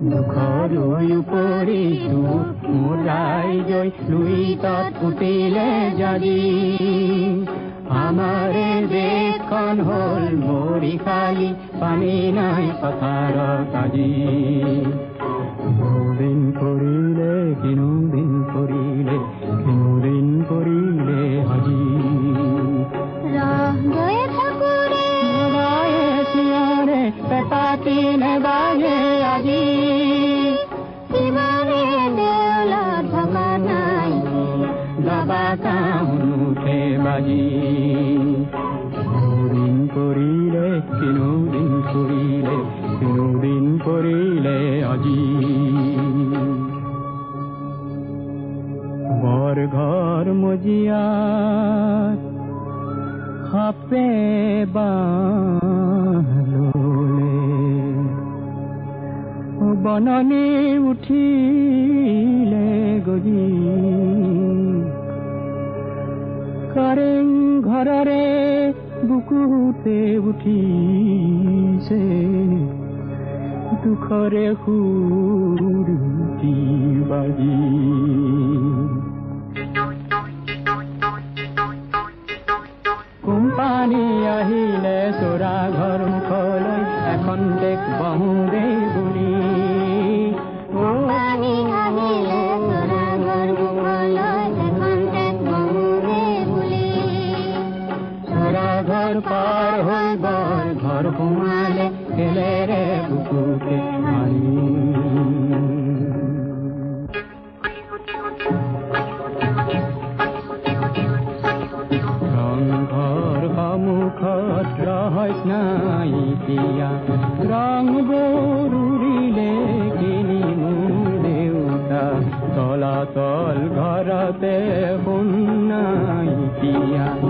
দুখৰৈ উপৰিতো মোৰ ৰাইজৈ লুইতত উঠিলে জাৰি আমাৰে দেশখন হ'ল মৰি খালি, পানী নাই পথাৰত আজি দিন পৰিলে কিনো দিন পৰিলে কিনো দিন পৰিলে কামুঠে বাজি। দিন কিনো দিন কিনো দিন পৰিলে আজি। বৰ ঘৰ মজিয়াত সাপে বাললে বননি উঠিলে গজি। কাৰেং ঘৰৰে বুকুতে উঠিছে। দুখৰে সুৰুটি বাজি। কোম্পানী আহিলে চোৰা ঘৰ মুখলৈ, এখন দেশ বহুৰে চোৰা ঘৰ পাৰ হৈ বৰ ঘৰ সোমালে কেলেৰে বুকুতে মাৰি ৰংঘৰ সন্মুখত নাই এতিয়া ৰং গৰুৰিলে কিনি দেউতা তলাতল ঘৰতে নাইকিয়া এধাৰে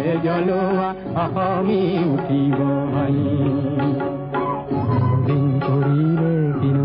යනවා අහමි උටිවයි? දින් චොරිලේ දින